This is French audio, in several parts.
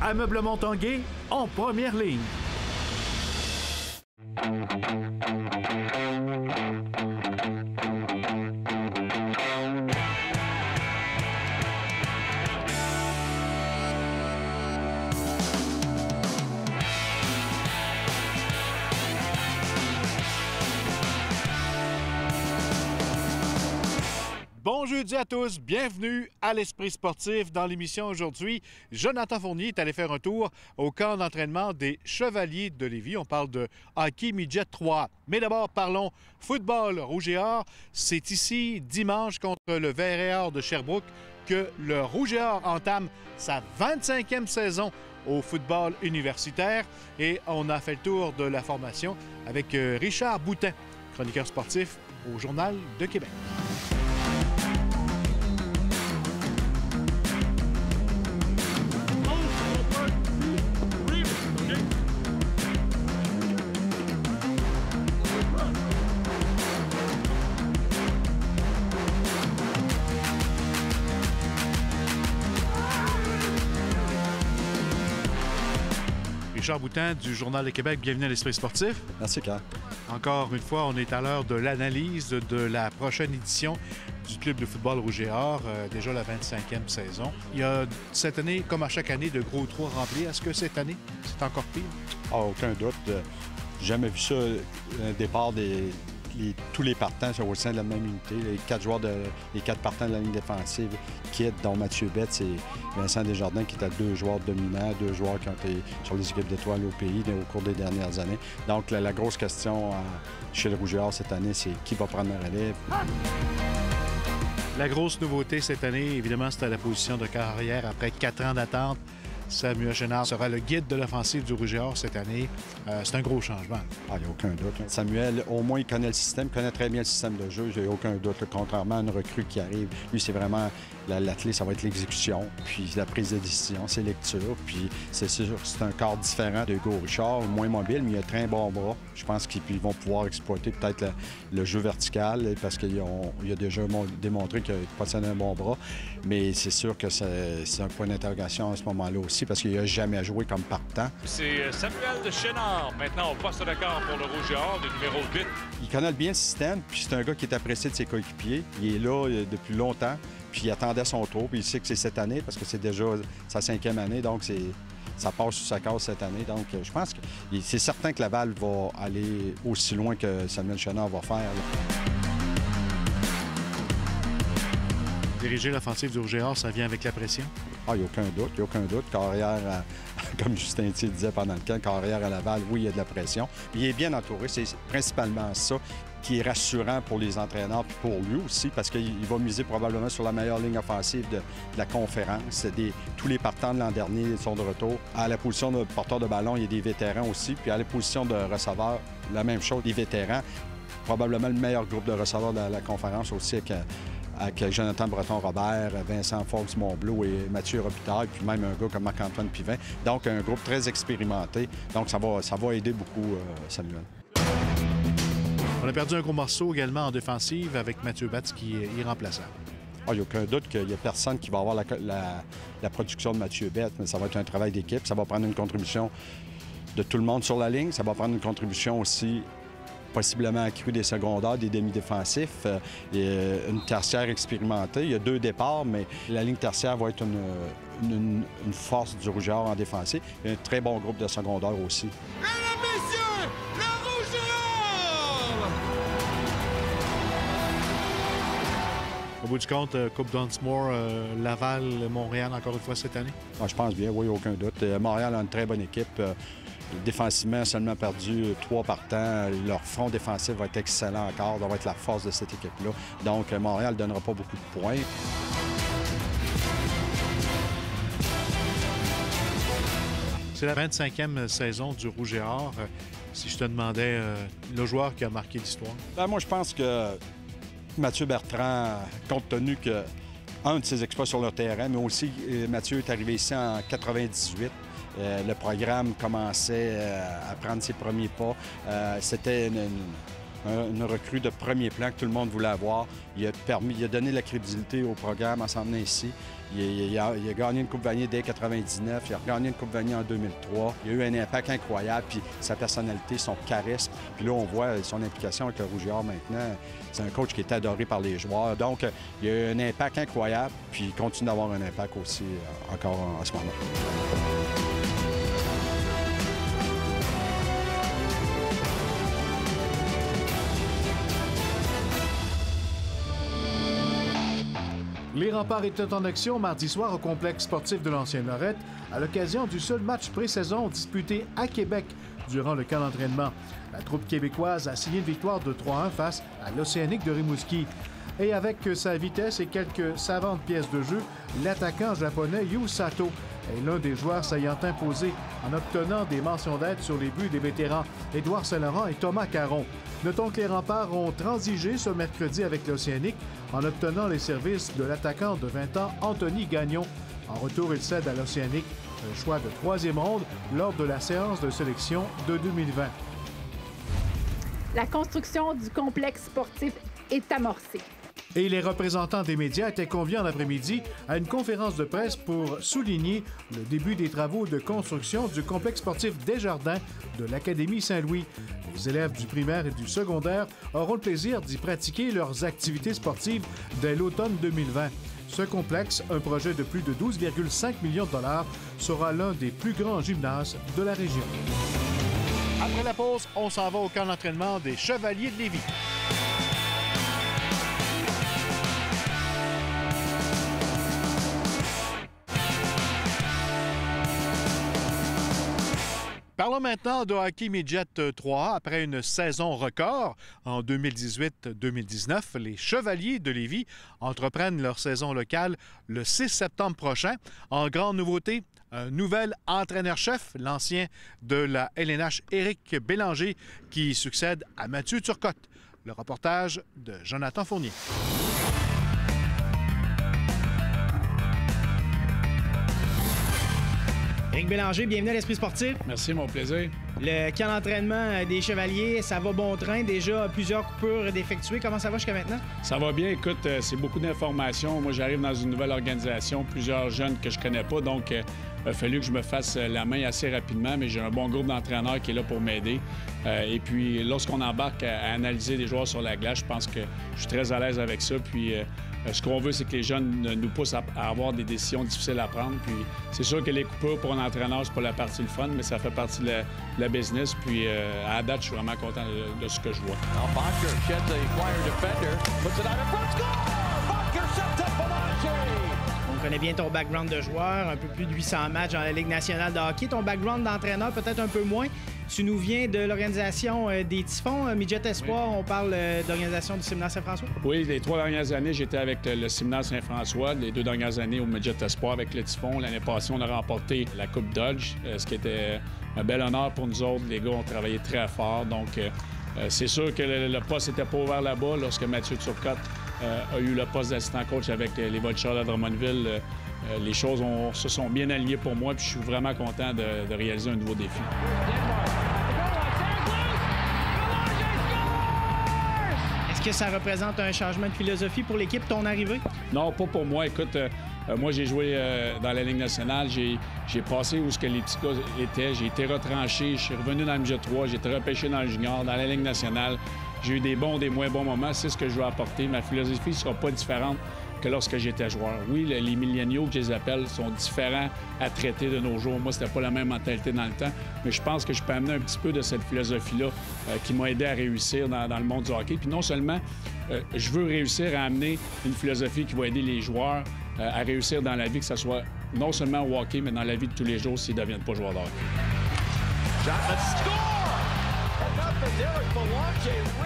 Ameublement Tanguay en première ligne. Bon jeudi à tous, bienvenue à l'Esprit sportif. Dans l'émission aujourd'hui, Jonathan Fournier est allé faire un tour au camp d'entraînement des Chevaliers de Lévis. On parle de hockey midget 3. Mais d'abord, parlons football rouge et or. C'est ici, dimanche, contre le Vert et Or de Sherbrooke, que le Rouge et Or entame sa 25e saison au football universitaire. Et on a fait le tour de la formation avec euh, Richard Boutin, chroniqueur sportif au Journal de Québec. Richard Boutin du Journal de Québec, bienvenue à l'Esprit sportif. Merci, Carl. Encore une fois, on est à l'heure de l'analyse de la prochaine édition du club de football Rouge et Or, euh, déjà la 25e saison. Il y a cette année, comme à chaque année, de gros trous remplis. Est-ce que cette année, c'est encore pire? Ah, aucun doute. J'ai jamais vu ça, un départ des tous les partants sont au sein de la même unité. Les quatre joueurs de, les quatre partants de la ligne défensive quittent, dont Mathieu Betts et Vincent Desjardins, qui étaient deux joueurs dominants, deux joueurs qui ont été sur les équipes d'étoiles au pays au cours des dernières années. Donc, la, grosse question chez le Rouge et Or cette année, c'est qui va prendre la relève? La grosse nouveauté cette année, évidemment, c'était la position de carrière après quatre ans d'attente. Samuel Chenard sera le guide de l'offensive du Rouge et Or cette année. Euh, c'est un gros changement. Ah, il n'y a aucun doute. Samuel, au moins, il connaît le système, connaît très bien le système de jeu. Il a aucun doute. Contrairement à une recrue qui arrive, lui, c'est vraiment la, la clé, ça va être l'exécution, puis la prise de décision, c'est lecture. Puis c'est sûr, c'est un corps différent de Hugo Richard, moins mobile, mais il a très bon bras. Je pense qu'ils vont pouvoir exploiter peut-être le, le jeu vertical parce qu'il a déjà mon- démontré qu'il possède un bon bras. Mais c'est sûr que c'est un point d'interrogation à ce moment-là aussi parce qu'il n'a jamais joué comme partant. C'est euh, Samuel de Chénard, maintenant au poste de quart pour le Rouge et Or, le numéro 8. Il connaît bien le système, puis c'est un gars qui est apprécié de ses coéquipiers. Il est là euh, depuis longtemps, puis il son tour, puis il sait que c'est cette année parce que c'est déjà sa cinquième année, donc c'est ça passe sous sa case cette année. Donc, euh, je pense que c'est certain que Laval va aller aussi loin que Samuel Chenard va faire. Diriger l'offensive du Rouge et Or, ça vient avec la pression? Ah, il n'y a aucun doute, il n'y a aucun doute. Carrière, comme Justin Thiel disait pendant le camp, carrière à Laval, oui, il y a de la pression. Il est bien entouré, c'est principalement ça qui est rassurant pour les entraîneurs puis pour lui aussi, parce qu'il il va miser probablement sur la meilleure ligne offensive de, la conférence. Des- tous les partants de l'an dernier sont de retour. À la position de porteur de ballon, il y a des vétérans aussi. Puis à la position de receveur, la même chose, des vétérans. Probablement le meilleur groupe de receveurs de la, la conférence aussi avec, euh, avec Jonathan Breton-Robert, Vincent Fox-Monblot et Mathieu Robitaille, puis même un gars comme Marc-Antoine Pivin. Donc, un groupe très expérimenté. Donc, ça va, ça va aider beaucoup euh, Samuel. On a perdu un gros morceau également en défensive avec Mathieu Batz qui est irremplaçable. Ah, il n'y a aucun doute qu'il n'y a personne qui va avoir la, la- la production de Mathieu Bette, mais ça va être un travail d'équipe. Ça va prendre une contribution de tout le monde sur la ligne. Ça va prendre une contribution aussi possiblement accrue des secondaires, des demi-défensifs, euh, et une tertiaire expérimentée. Il y a deux départs, mais la ligne tertiaire va être une, une- une force du rougeur en défensif. Il y a un très bon groupe de secondaires aussi. Mesdames, messieurs, le! Au bout du compte, euh, Coupe Dunsmore, euh, Laval, Montréal encore une fois cette année? Ah, je pense bien, oui, aucun doute. Montréal a une très bonne équipe. Défensivement, seulement perdu euh, trois partants. Leur front défensif va être excellent encore. Ça va être la force de cette équipe-là. Donc, euh, Montréal ne donnera pas beaucoup de points. C'est la 25e saison du Rouge et Or. Euh, Si je te demandais euh, le joueur qui a marqué l'histoire. Ben, moi, je pense que Mathieu Bertrand, compte tenu que un de ses exploits sur le terrain, mais aussi Mathieu est arrivé ici en 98. Euh, le programme commençait euh, à prendre ses premiers pas. Euh, C'était une- recrue de premier plan que tout le monde voulait avoir. Il a, permis, il a donné la crédibilité au programme en s'emmenant ici. Il, a, gagné une Coupe Vanier dès 99, il a gagné une Coupe Vanier en 2003. Il a eu un impact incroyable, puis sa personnalité, son charisme. Puis là, on voit son implication avec le Rougeard maintenant. C'est un coach qui est adoré par les joueurs. Donc, il a eu un impact incroyable, puis il continue d'avoir un impact aussi encore en ce moment. Les remparts étaient en action mardi soir au complexe sportif de l'ancienne Lorette à l'occasion du seul match pré-saison disputé à Québec durant le camp d'entraînement. La troupe québécoise a signé une victoire de 3-1 face à l'Océanique de Rimouski. Et avec sa vitesse et quelques savantes pièces de jeu, l'attaquant japonais Yu Sato est l'un des joueurs s'ayant imposé en obtenant des mentions d'aide sur les buts des vétérans Édouard Saint-Laurent et Thomas Caron. Notons que les remparts ont transigé ce mercredi avec l'Océanique en obtenant les services de l'attaquant de 20 ans Anthony Gagnon. En retour, il cède à l'Océanique un choix de troisième ronde lors de la séance de sélection de 2020. La construction du complexe sportif est amorcée et les représentants des médias étaient conviés en après-midi à une conférence de presse pour souligner le début des travaux de construction du complexe sportif Desjardins de l'Académie Saint-Louis. Les élèves du primaire et du secondaire auront le plaisir d'y pratiquer leurs activités sportives dès l'automne 2020. Ce complexe, un projet de plus de 12,5 millions de dollars, sera l'un des plus grands gymnases de la région. Après la pause, on s'en va au camp d'entraînement des Chevaliers de Lévis. Parlons maintenant de hockey midget 3. Après une saison record en 2018-2019, les Chevaliers de Lévis entreprennent leur saison locale le 6 septembre prochain. En grande nouveauté, un nouvel entraîneur-chef, l'ancien de la LNH, Éric Bélanger, qui succède à Mathieu Turcotte. Le reportage de Jonathan Fournier. Éric Bélanger, bienvenue à l'Esprit sportif. Merci, mon plaisir. Le camp d'entraînement des Chevaliers, ça va bon train. Déjà, plusieurs coupures d'effectuer. Comment ça va jusqu'à maintenant? Ça va bien. Écoute, euh, c'est beaucoup d'informations. Moi, j'arrive dans une nouvelle organisation, plusieurs jeunes que je connais pas. Donc, euh, il a fallu que je me fasse la main assez rapidement, mais j'ai un bon groupe d'entraîneurs qui est là pour m'aider. Euh, et puis, lorsqu'on embarque à, analyser des joueurs sur la glace, je pense que je suis très à l'aise avec ça. Puis, euh, ce qu'on veut, c'est que les jeunes nous poussent à, avoir des décisions difficiles à prendre. Puis c'est sûr que les coupures pour un entraîneur, c'est pas la partie le fun, mais ça fait partie de la, business. Puis euh, à la date, je suis vraiment content de, ce que je vois. On connaît bien ton background de joueur, un peu plus de 800 matchs dans la Ligue nationale de hockey. Ton background d'entraîneur, peut-être un peu moins. Tu nous viens de l'organisation euh, des Typhons, euh, Midget Espoir. On parle euh, d'organisation du Séminaire Saint-François? Oui, les trois dernières années, j'étais avec le Séminaire Saint-François. Les deux dernières années au Midget Espoir avec le Typhon. L'année passée, on a remporté la Coupe Dodge, ce qui était un bel honneur pour nous autres. Les gars ont travaillé très fort. Donc, c'est sûr que le, poste n'était pas ouvert là-bas lorsque Mathieu Turcotte a eu le poste d'assistant coach avec les Voltigeurs de Drummondville. les choses se sont bien alignées pour moi, puis je suis vraiment content de réaliser un nouveau défi. Que ça représente un changement de philosophie pour l'équipe, ton arrivée? Non, pas pour moi. Écoute, euh, euh, moi, j'ai joué euh, dans la Ligue nationale. J'ai passé où ce que les petits étaient. J'ai été retranché. Je suis revenu dans le MJ3. J'ai été repêché dans le junior, dans la Ligue nationale. J'ai eu des bons, des moins bons moments. C'est ce que je veux apporter. Ma philosophie ne sera pas différente que lorsque j'étais joueur. Oui, les milléniaux que je les appelle sont différents à traiter de nos jours. Moi, c'était pas la même mentalité dans le temps, mais je pense que je peux amener un petit peu de cette philosophie-là euh, qui m'a aidé à réussir dans, le monde du hockey. Puis non seulement euh, je veux réussir à amener une philosophie qui va aider les joueurs euh, à réussir dans la vie, que ce soit non seulement au hockey, mais dans la vie de tous les jours s'ils ne deviennent pas joueurs de hockey.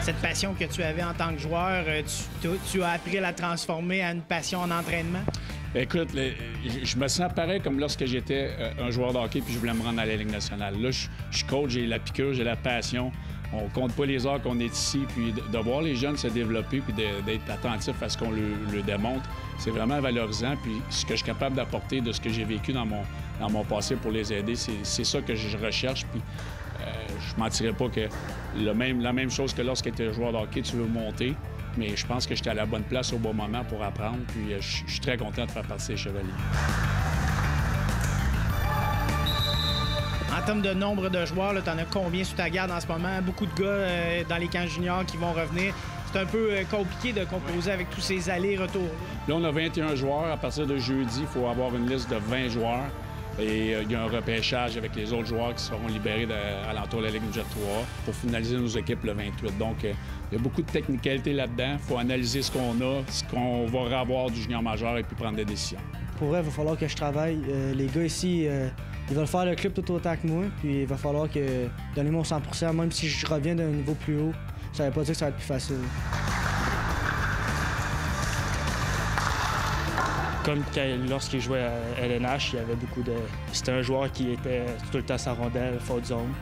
Cette passion que tu avais en tant que joueur, euh, tu, as appris à la transformer à une passion en entraînement? Écoute, je me sens pareil comme lorsque j'étais euh, un joueur de hockey puis je voulais me rendre à la Ligue nationale. Là, je suis coach, j'ai la piqûre, j'ai la passion. On compte pas les heures qu'on est ici, puis de, voir les jeunes se développer puis d'être attentifs à ce qu'on le, démontre, c'est vraiment valorisant. Puis ce que je suis capable d'apporter de ce que j'ai vécu dans mon, dans mon passé pour les aider, c'est ça que je recherche. Puis je mentirais pas que le même, la même chose que lorsque tu es joueur de hockey, tu veux monter. Mais je pense que j'étais à la bonne place au bon moment pour apprendre. Puis euh, je je suis très content de faire partie des Chevaliers. En termes de nombre de joueurs, tu en as combien sous ta garde en ce moment? Beaucoup de gars euh, dans les camps juniors qui vont revenir. C'est un peu euh, compliqué de composer avec tous ces allers-retours. Là, on a 21 joueurs. À partir de jeudi, il faut avoir une liste de 20 joueurs. Et euh, il y a un repêchage avec les autres joueurs qui seront libérés de, à l'entour de la Ligue Jet 3 pour finaliser nos équipes le 28. Donc, euh, il y a beaucoup de technicalité là-dedans. Il faut analyser ce qu'on a, ce qu'on va revoir du junior majeur et puis prendre des décisions. Pour vrai, il va falloir que je travaille. Euh, les gars ici, ils veulent faire le club tout autant que moi. Puis il va falloir que donner mon 100% même si je reviens d'un niveau plus haut. Ça veut pas dire que ça va être plus facile. Comme lorsqu'il jouait à LNH, il y avait beaucoup de. C'était un joueur qui était tout le temps sa rondelle, faute zone.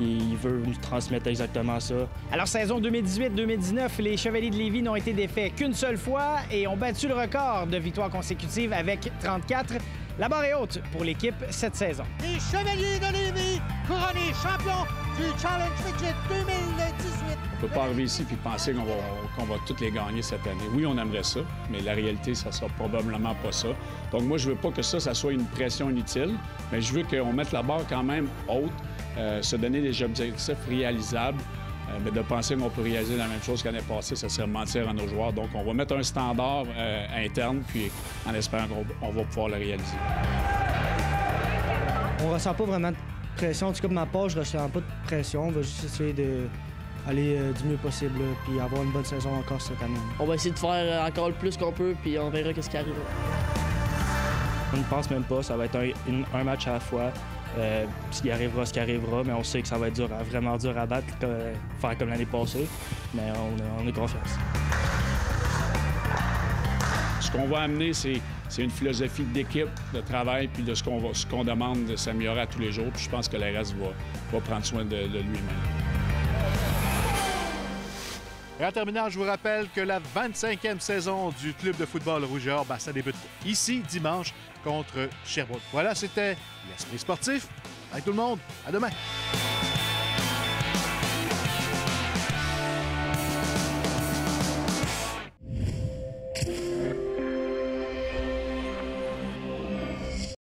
Il il veut nous transmettre exactement ça. Alors, saison 2018-2019, les Chevaliers de Lévis n'ont été défaits qu'une seule fois et ont battu le record de victoires consécutives avec 34. La barre est haute pour l'équipe cette saison. Les Chevaliers de Lévis, couronnés champions du Challenge Midget 2018. On peut pas arriver ici et penser qu'on va, va toutes les gagner cette année. Oui, on aimerait ça, mais la réalité, ça sera probablement pas ça. Donc moi, je veux pas que ça, ça soit une pression inutile, mais je veux qu'on mette la barre quand même haute, euh, se donner des objectifs réalisables. euh, mais de penser qu'on peut réaliser la même chose qu'année passée, ça serait mentir à nos joueurs. Donc, on va mettre un standard euh, interne, puis en espérant qu'on on va pouvoir le réaliser. On ressent pas vraiment de pression. En tout cas, de ma part, je ressens pas de pression. On va juste essayer de aller euh, du mieux possible, là, puis avoir une bonne saison encore cette année. On va essayer de faire euh, encore le plus qu'on peut, puis on verra qu'est-ce qui arrive. On ne pense même pas, ça va être un, une- un match à la fois. Euh, ce qui arrivera, ce qui arrivera, mais on sait que ça va être dur, à- vraiment dur à battre, faire comme l'année passée. Mais on, on a confiance. Ce qu'on va amener, c'est c'est une philosophie d'équipe, de travail, puis de ce qu'on demande de s'améliorer à tous les jours. Puis je pense que le reste va, prendre soin de, lui-même. Et en terminant, je vous rappelle que la 25e saison du club de football Rouge et ben, ça débute ici dimanche contre Sherbrooke. Voilà, c'était l'Esprit sportif. Avec tout le monde, à demain.